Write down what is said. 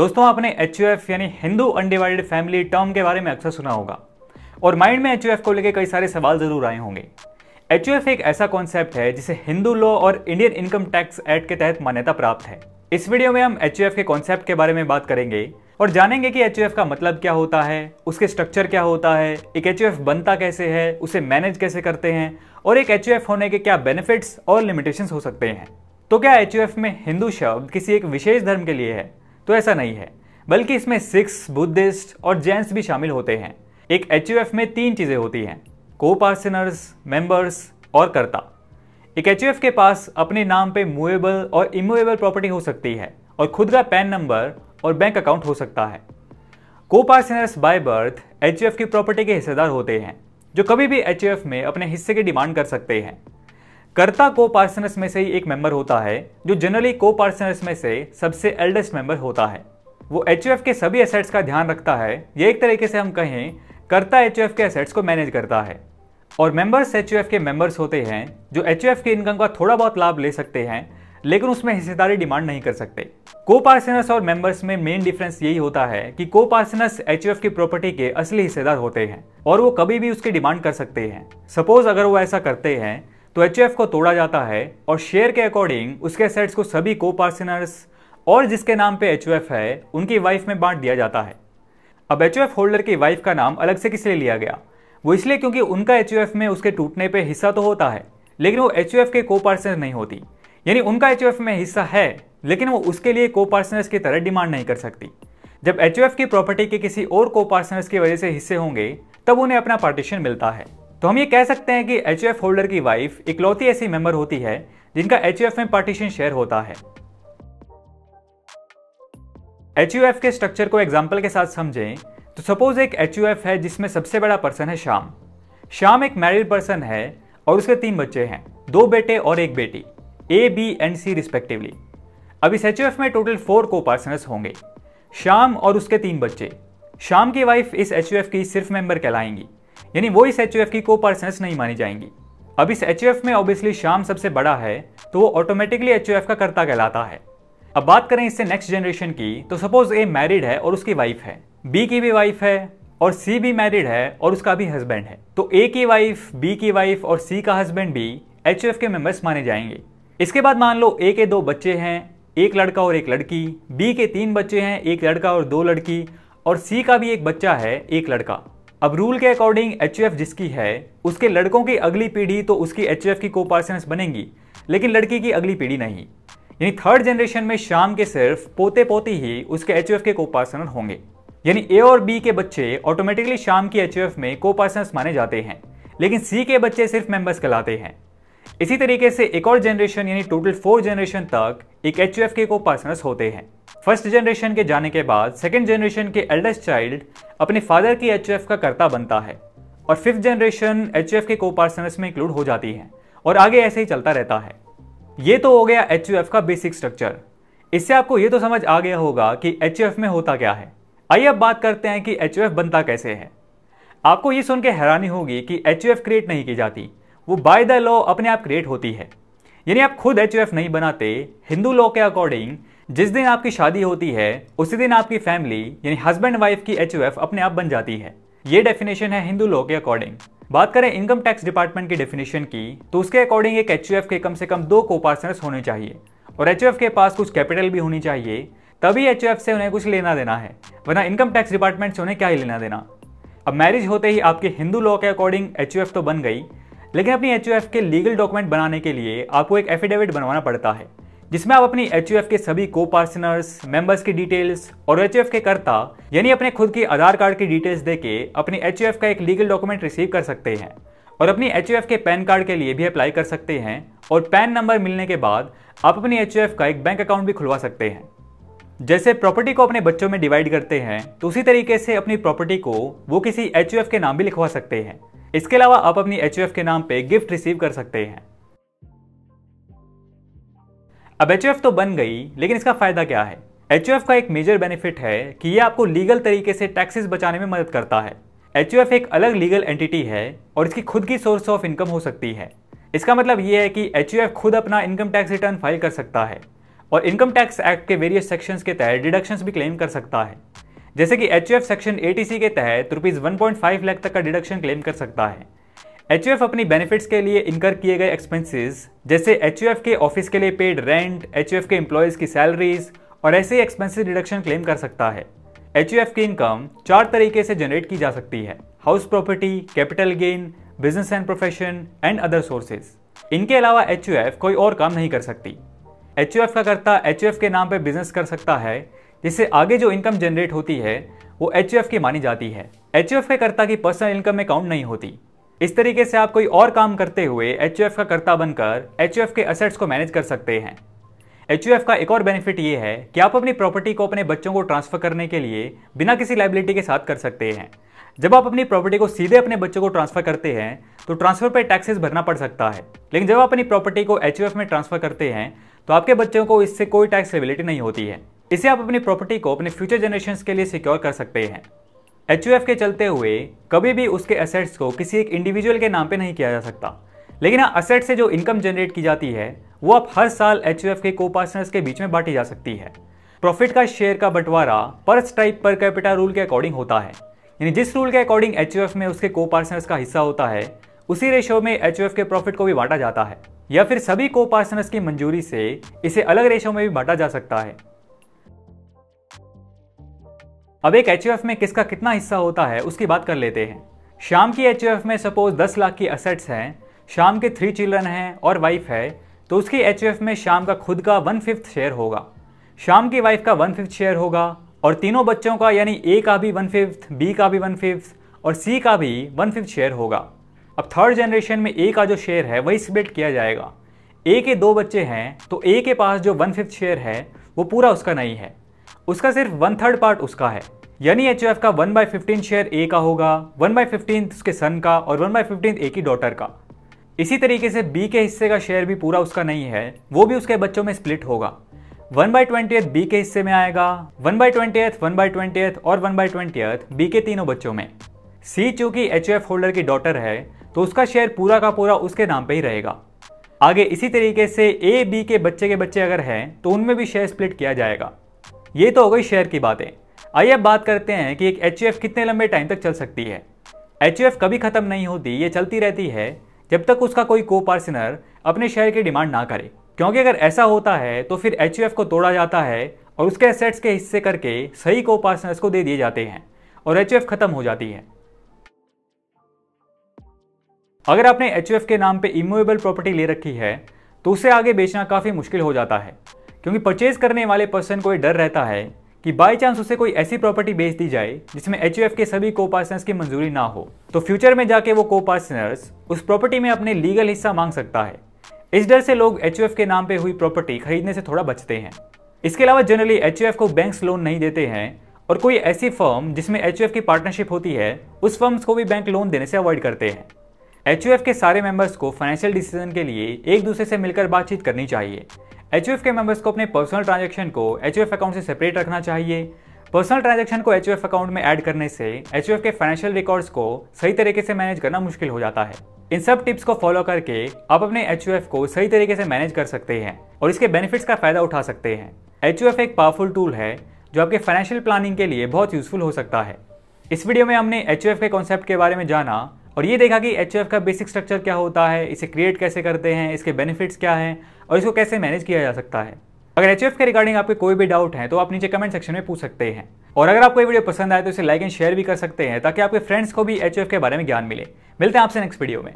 दोस्तों, आपने HUF यानी हिंदू अनडिवाइडेड फैमिली टर्म के बारे में अक्सर सुना होगा। और माइंड में HUF को लेकर कई सारे सवाल ज़रूर आए होंगे। HUF एक ऐसा कॉन्सेप्ट है जिसे हिंदू लॉ और इंडियन इनकम टैक्स एक्ट के तहत मान्यता प्राप्त है। इस वीडियो में हम HUF के कॉन्सेप्ट के बारे में बात करेंगे और जानेंगे कि एच का मतलब क्या होता है, उसके स्ट्रक्चर क्या होता है, एक एच बनता कैसे है, उसे मैनेज कैसे करते हैं, और एक HUF होने के क्या बेनिफिट्स और लिमिटेशन हो सकते हैं। तो क्या एच में हिंदू शब्द किसी एक विशेष धर्म के लिए है? तो ऐसा नहीं है। बल्कि इसमें सिक्स, बुद्धिस्ट और जैंस भी शामिल होते हैं। एक एचयूएफ में तीन चीज़ें होती हैं। को पार्सनर्स मेंबर्स और कर्ता। एक एचयूएफ के पास अपने नाम पे मूवेबल और इमूवेबल प्रॉपर्टी हो सकती है और खुद का पैन नंबर और बैंक अकाउंट हो सकता है। Coparceners by birth H की प्रॉपर्टी के हिस्सेदार होते हैं, जो कभी भी एच में अपने हिस्से की डिमांड कर सकते हैं। कर्ता को पार्सनर्स में से ही एक मेंबर होता है, जो जनरली को पार्सनर्स में से सबसे एल्डेस्ट मेंबर होता है। वो एच के सभी एसेट्स का ध्यान रखता है। ये एक तरीके से हम कहें, कर्ता एच के एसेट्स को मैनेज करता है। और मेंबर्स एच के मेंबर्स होते हैं, जो एचयूएफ के इनकम का थोड़ा बहुत लाभ ले सकते हैं, लेकिन उसमें हिस्सेदारी डिमांड नहीं कर सकते। को पार्सनर्स और मेंबर्स में मेन डिफरेंस यही होता है कि को पार्सनर्स एच की प्रॉपर्टी के असली हिस्सेदार होते हैं, और वो कभी भी उसकी डिमांड कर सकते हैं। सपोज़ अगर वो ऐसा करते हैं तो एच को तोड़ा जाता है और शेयर के अकॉर्डिंग उसके सेट्स को सभी को पार्सनर्स और जिसके नाम पे एच है, उनकी वाइफ में बांट दिया जाता है। अब एच होल्डर की वाइफ का नाम अलग से किस लिए लिया गया? वो इसलिए क्योंकि उनका एच में उसके टूटने पर हिस्सा तो होता है, लेकिन वो एच के को पार्सनर नहीं होती। यानी उनका एच में हिस्सा है, लेकिन वो उसके लिए को पार्सनर्स की तरह डिमांड नहीं कर सकती। जब एच की प्रॉपर्टी के किसी और को पार्सनर्स की वजह से हिस्से होंगे, तब उन्हें अपना पार्टीशन मिलता है। तो हम ये कह सकते हैं कि HUF होल्डर की वाइफ इकलौती ऐसी मेंबर होती है, जिनका HUF में पार्टीशन शेयर होता है। HUF के स्ट्रक्चर को एग्ज़ाम्पल के साथ समझें तो सपोज़ एक HUF है जिसमें सबसे बड़ा पर्सन है शाम शाम एक मैरिड पर्सन है और उसके तीन बच्चे हैं, दो बेटे और एक बेटी A B and C respectively अब इस HUF में टोटल फोर को पर्सनस होंगे शाम और उसके तीन बच्चे। शाम की वाइफ इस HUF की सिर्फ़ मेंबर कहलाएँगी। यानी वो इस एच की को पर्सनस नहीं मानी जाएँगी। अब इस एच में ऑब्वियसली शाम सबसे बड़ा है तो वो ऑटोमेटिकली एच का कर्ता कहलाता है। अब बात करें इससे नेक्स्ट जनरेशन की तो सपोज़ ए मैरिड है और उसकी वाइफ है। बी की भी वाइफ है और सी भी मैरिड है और उसका भी हस्बैंड है। तो ए की वाइफ बी की वाइफ और सी का हस्बैंड भी एच के मेंबर्स माने जाएँगे। इसके बाद मान लो ए के दो बच्चे हैं, एक लड़का और एक लड़की। बी के तीन बच्चे हैं, एक लड़का और दो लड़की। और सी का भी एक बच्चा है, एक लड़का। अब रूल के अकॉर्डिंग एचयूएफ जिसकी है, उसके लड़कों की अगली पीढ़ी तो उसकी एच की को बनेंगी, लेकिन लड़की की अगली पीढ़ी नहीं। यानी थर्ड जनरेशन में शाम के सिर्फ़ पोते पोती ही उसके एच के को पार्सनर होंगे। यानी ए और बी के बच्चे ऑटोमेटिकली शाम की एच में को पार्सनर्स माने जाते हैं, लेकिन सी के बच्चे सिर्फ़ मेंबर्स कहलाते हैं। इसी तरीके से एक और जनरेशन यानी टोटल फोर जनरेशन तक एक एचयूएफ के को पार्सनर्स होते हैं। फ़र्स्ट जनरेशन के जाने के बाद सेकेंड जनरेशन के एल्डेस्ट चाइल्ड अपने फादर की एच का कर्ता बनता है और फिफ्थ जनरेशन एचयूएफ के को में इंक्लूड हो जाती है और आगे ऐसे ही चलता रहता है। ये तो हो गया एचयूएफ का बेसिक स्ट्रक्चर इससे आपको ये तो समझ आ गया होगा कि एचयूएफ में होता क्या है। आइए अब बात करते हैं कि एचयूएफ बनता कैसे है। आपको ये सुन के हैरानी होगी कि एचयूएफ क्रिएट नहीं की जाती। वो बाय द लॉ अपने आप क्रिएट होती है। यानी आप खुद एचयूएफ नहीं बनाते, हिंदू लॉ के अकॉर्डिंग जिस दिन आपकी शादी होती है, उसी दिन आपकी फैमिली यानी हस्बैंड वाइफ की एच अपने आप बन जाती है। ये डेफिनेशन है हिंदू लॉ के अकॉर्डिंग बात करें इनकम टैक्स डिपार्टमेंट की डेफिनेशन की तो उसके अकॉर्डिंग एक एचयूएफ के कम से कम दो को होने चाहिए। और एच के पास कुछ कैपिटल भी होनी चाहिए, तभी एच से उन्हें कुछ लेना देना है, वरना इनकम टैक्स डिपार्टमेंट से उन्हें क्या ही लेना देना। अब मैरिज होते ही आपके हिंदू लॉ के अकॉर्डिंग एचयूएफ तो बन गई, लेकिन अपनी एच के लीगल डॉक्यूमेंट बनाने के लिए आपको एक एफिडेविट बनवाना पड़ता है। जिसमें आप अपनी एचयूएफ के सभी को पार्सनर्स मेंबर्स की डिटेल्स और एचयूएफ के कर्ता, यानी अपने खुद की आधार कार्ड की डिटेल्स देके अपनी एचयूएफ का एक लीगल डॉक्यूमेंट रिसीव कर सकते हैं। और अपनी एचयूएफ के पैन कार्ड के लिए भी अप्लाई कर सकते हैं और पैन नंबर मिलने के बाद आप अपनी एचयूएफ का एक बैंक अकाउंट भी खुलवा सकते हैं। जैसे प्रॉपर्टी को अपने बच्चों में डिवाइड करते हैं तो उसी तरीके से अपनी प्रॉपर्टी को वो किसी एचयूएफ के नाम भी लिखवा सकते हैं। इसके अलावा आप अपनी एचयूएफ के नाम पे गिफ्ट रिसीव कर सकते हैं। अब एच तो बन गई, लेकिन इसका फ़ायदा क्या है? एचयूएफ का एक मेजर बेनिफिट है कि ये आपको लीगल तरीके से टैक्सेस बचाने में मदद करता है। एचयूएफ एक अलग लीगल एंटिटी है और इसकी खुद की सोर्स ऑफ़ इनकम हो सकती है। इसका मतलब ये है कि एचयूएफ खुद अपना इनकम टैक्स रिटर्न फ़ाइल कर सकता है और इनकम टैक्स एक्ट के वेरियस सेक्शंस के तहत डिडक्शंस भी क्लेम कर सकता है। जैसे कि एच सेक्शन एटीसी के तहत रुपीज़ वन लाख तक का डिडक्शन क्लेम कर सकता है। एचयूएफ अपनी बेनिफिट्स के लिए इनकर किए गए एक्सपेंसेस जैसे एचयूएफ के ऑफ़िस के लिए पेड रेंट एचयूएफ के एम्प्लॉयज़ की सैलरीज और ऐसे ही एक्सपेंसिव डिडक्शन क्लेम कर सकता है। एच की इनकम चार तरीके से जनरेट की जा सकती है। House property capital gain business and profession and other sources इनके अलावा एच कोई और काम नहीं कर सकती। HUF का करता एच के नाम पर बिज़नेस कर सकता है, जिससे आगे जो इनकम जनरेट होती है, वो HUF की मानी जाती है। HUF के करता की पर्सनल इनकम में काउंट नहीं होती। इस तरीके से आप कोई और काम करते हुए एचयूएफ का करता बनकर एच के असेट्स को मैनेज कर सकते हैं। एचयूएफ का एक और बेनिफिट ये है कि आप अपनी प्रॉपर्टी को अपने बच्चों को ट्रांसफ़र करने के लिए बिना किसी लाइबिलिटी के साथ कर सकते हैं। जब आप अपनी प्रॉपर्टी को सीधे अपने बच्चों को ट्रांसफ़र करते हैं तो ट्रांसफ़र पर टैक्सेस भरना पड़ सकता है। लेकिन जब आप अपनी प्रॉपर्टी को एचयूएफ में ट्रांसफ़र करते हैं तो आपके बच्चों को इससे कोई टैक्स लाइबिलिटी नहीं होती है। इसे आप अपनी प्रॉपर्टी को अपने फ्यूचर जनरेशन के लिए सिक्योर कर सकते हैं। एचयूएफ के चलते हुए कभी भी उसके असेट्स को किसी एक इंडिविजुअल के नाम पे नहीं किया जा सकता। लेकिन हाँ असेट से जो इनकम जनरेट की जाती है, वो अब हर साल एच के को पार्टनर्स के बीच में बांटी जा सकती है। प्रॉफिट का शेयर का बंटवारा पर स्ट्राइप पर कैपिटा रूल के अकॉर्डिंग होता है। यानी जिस रूल के अकॉर्डिंग HUF में उसके को पार्टनर्स का हिस्सा होता है, उसी रेशो में एच के प्रॉफिट को भी बांटा जाता है। या फिर सभी को पार्टनर्स की मंजूरी से इसे अलग रेशो में भी बांटा जा सकता है। अब एक एच में किसका कितना हिस्सा होता है, उसकी बात कर लेते हैं। शाम की एच में सपोज़ 10 लाख की असेट्स हैं, शाम के थ्री चिल्ड्रन हैं और वाइफ है तो उसकी एच में शाम का खुद का वन फिफ्थ शेयर होगा। शाम की वाइफ का वन फिफ्थ शेयर होगा और तीनों बच्चों का यानी ए का भी वन फिफ्थ बी का भी वन फिफ्थ और सी का भी वन फिफ्थ शेयर होगा। अब थर्ड जनरेशन में ए का जो शेयर है, वही स्प्लिट किया जाएगा। ए के दो बच्चे हैं तो ए के पास जो वन फिफ्थ शेयर है, वो पूरा उसका नहीं है। उसका सिर्फ़ वन थर्ड पार्ट उसका है। यानी एच का one by fifteen share A का होगा वन बाई फिफ्टीन उसके सन का और वन बाई फिफ्टीन ए की डॉटर का। इसी तरीके से बी के हिस्से का शेयर भी पूरा उसका नहीं है, वो भी उसके बच्चों में स्प्लिट होगा। वन बाई ट्वेंटी बी के हिस्से में आएगा one by twenty one by twenty और वन बाई ट्वेंटी बी के तीनों बच्चों में। सी चूँकि एच होल्डर की डॉटर है तो उसका शेयर पूरा का पूरा उसके नाम पे ही रहेगा। आगे इसी तरीके से ए बी के बच्चे के बच्चे अगर हैं तो उनमें भी शेयर स्प्लिट किया जाएगा। ये तो हो गई शेयर की बातें। आइए अब बात करते हैं कि एक एच कितने लंबे टाइम तक चल सकती है। एचयूएफ कभी खत्म नहीं होती, ये चलती रहती है जब तक उसका कोई को पार्सनर अपने शेयर की डिमांड ना करे। क्योंकि अगर ऐसा होता है तो फिर एचयूएफ को तोड़ा जाता है और उसके एसेट्स के हिस्से करके सही को पार्टनर्स को दे दिए जाते हैं और एचयूएफ खत्म हो जाती है। अगर आपने एचयूएफ के नाम पे इमूवेबल प्रॉपर्टी ले रखी है तो उसे आगे बेचना काफ़ी मुश्किल हो जाता है। क्योंकि परचेज करने वाले पर्सन को ये डर रहता है कि बाई चांस उसे कोई ऐसी प्रॉपर्टी बेच दी जाए, जिसमें एच के सभी को पार्टनर्स की मंजूरी ना हो। तो फ्यूचर में जाके वो को पार्टनर्स उस प्रॉपर्टी में अपने लीगल हिस्सा मांग सकता है। इस डर से लोग एच के नाम पे हुई प्रॉपर्टी खरीदने से थोड़ा बचते हैं। इसके अलावा जनरली एचयूएफ को बैंक्स लोन नहीं देते हैं और कोई ऐसी फर्म जिसमें एच की पार्टनरशिप होती है, उस फर्म्स को भी बैंक लोन देने से अवॉइड करते हैं। एचयूएफ के सारे मेंबर्स को फाइनेंशियल डिसीज़न के लिए एक दूसरे से मिलकर बातचीत करनी चाहिए। एचयूएफ के मेंबर्स को अपने पर्सनल ट्रांजेक्शन को एचयूएफ अकाउंट से सेपरेट रखना चाहिए। पर्सनल ट्रांजेक्शन को एचयूएफ अकाउंट में ऐड करने से एचयूएफ के फाइनेंशियल रिकॉर्ड्स को सही तरीके से मैनेज करना मुश्किल हो जाता है। इन सब टिप्स को फॉलो करके आप अपने एच को सही तरीके से मैनेज कर सकते हैं और इसके बेनिफिट्स का फ़ायदा उठा सकते हैं। एच एक पावरफुल टूल है, जो आपके फाइनेंशियल प्लानिंग के लिए बहुत यूजफुल हो सकता है। इस वीडियो में हमने एच के कॉन्सेप्ट के बारे में जाना और ये देखा कि एच का बेसिक स्ट्रक्चर क्या होता है, इसे क्रिएट कैसे करते हैं, इसके बेनिफिट्स क्या हैं, और इसको कैसे मैनेज किया जा सकता है। अगर एच के रिगार्डिंग आपके कोई भी डाउट है तो आप नीचे कमेंट सेक्शन में पूछ सकते हैं। और अगर आपको ये वीडियो पसंद आए तो इसे लाइक एंड शेयर भी कर सकते हैं, ताकि आपके फ्रेंड्स को भी एच के बारे में ज्ञान मिले। मिलते हैं आपसे नेक्स्ट वीडियो में।